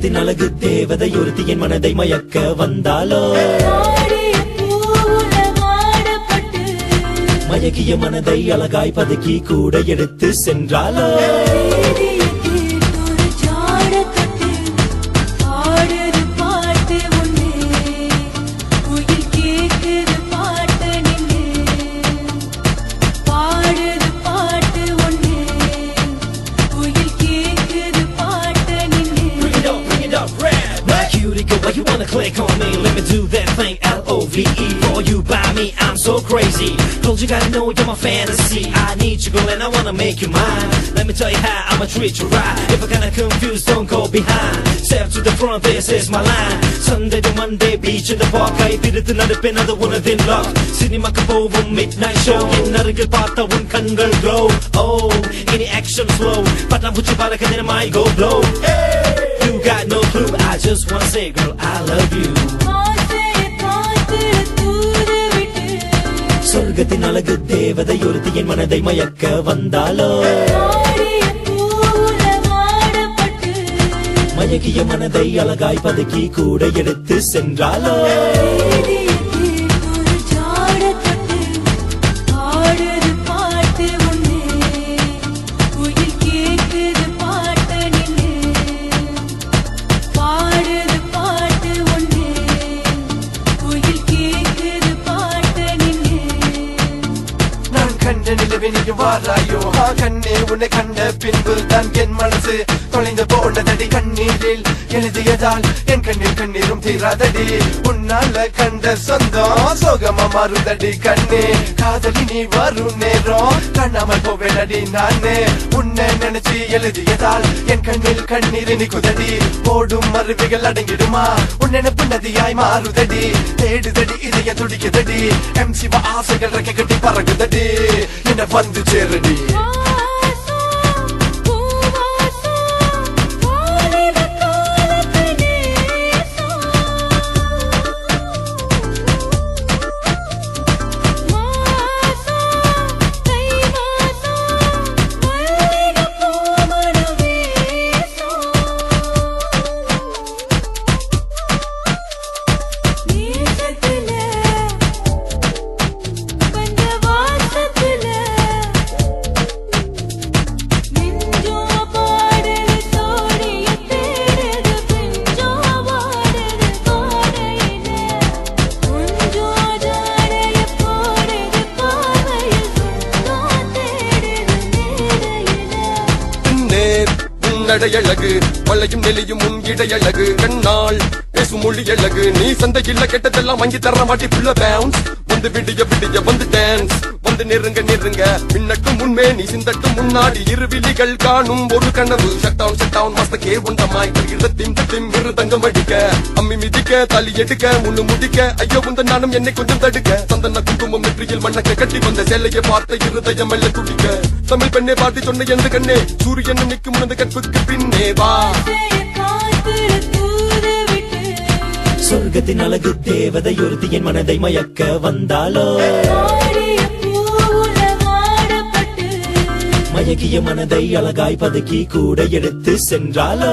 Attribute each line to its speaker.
Speaker 1: சொர்க்கத்தின் அழகு தேவதை ஒருத்தியின் மனதை மயக்க வந்தாலோ? மயக்கிய மனதை அழகாய் பதுக்கி கூட எடுத்து சென்றாலோ?
Speaker 2: crazy. Told you gotta know you're my fantasy. I need you girl and I wanna make you mine. Let me tell you how I'ma treat you right. If I kinda confused don't go behind. Step to the front this is my line. Sunday to Monday beach in the park. കൈത്തിരുത്ത് നടപ്പിനത് ഉണതിൻ lock സിനിമക്ക് പോവും midnight show എന്നറികിൽ പാത്തവും കൺകൾ grow oh ഇനി action slow പട്ടം പുച്ചു പറക്കുന്നതിനുമായി go blow You got no clue, I just wanna say girl I love you.
Speaker 3: Oh,
Speaker 1: சொர்க்கத்தின் அழகு தேவதை ஒருத்தியின் மனதை மயக்க வந்தாலோ? மயக்கிய மனதை அழகாய் பதுக்கி கூட எடுத்து சென்றாலோ?
Speaker 4: கண்ட நிலவே நீ வாராயோ கண்ணே உன்னை கண்ட பின்பு தான் என் மனசு. தொலைந்து போனதடி கண்ணீரில் எழுதியதால் என் கண்ணில் கண்ணீரும் தீராதடி. உன்னால கண்ட சொந்தம் சோகமா மாறுதடி கண்ணே. காதலி நீ வரும் நேரம் கண்ணாமல் போவேனடி நானே. உன்னை நினைச்சு எழுதியதால் என் கண்ணில் கண்ணீர் நிக்குதடி ஓடும் மருவிகள் அடங்கிடுமா? உன் நினைப்பு நதியாய் மாறுதடி. தேடுதடி இதய துடிக்குதடி. எம் சிவ ஆசைகள் ரெக்க கட்டி பறகுதடி என்ன வந்து
Speaker 5: to. உன்னடையழகு மலையும் நெலியும் உன் இடையழகு. கண்ணால் பேசும் மொழி அழகு நீ சந்தையில் கெட்டதெல்லாம் வாங்கி தர மாட்டி புள்ள பவுன்ஸ் வந்து விடிய விடிய வந்து டான்ஸ் வந்து நெருங்க நெருங்க மின்னட்டும் முன்மே நீ சிந்தட்டும் முன்னாடி இருவிழிகள் காணும் ஒரு கனவு. ஷட் டவுன் ஷட் டவுன் மஸ்தகே உண்டமாய் இடத்தின் தட்டின் இரு தங்கம் அடிக்க. அம்மி மிதிக்க தலி எடுக்க முன்னு முடிக்க. ஐயோ உந்த நானும் என்னை கொஞ்சம் தடுக்க. சந்தன குங்குமம் நெற்றியில் மண்ணக்க கட்டி வந்த செல்லையை பார்த்த இருதயம் எல்ல துடிக்க. தமிழ் பெண்ணை பார்த்து சொன்ன எந்த கண்ணே? சூரியன் நிற்கும் உனது கற்புக்கு பின்னே வா.
Speaker 1: உலகத்தின் அழகு தேவதை ஒருத்தியின் மனதை மயக்க வந்தாலோ?
Speaker 3: மயகிய
Speaker 1: மயக்கிய மனதை அழகாய் பதுக்கி கூட எடுத்து சென்றாலோ?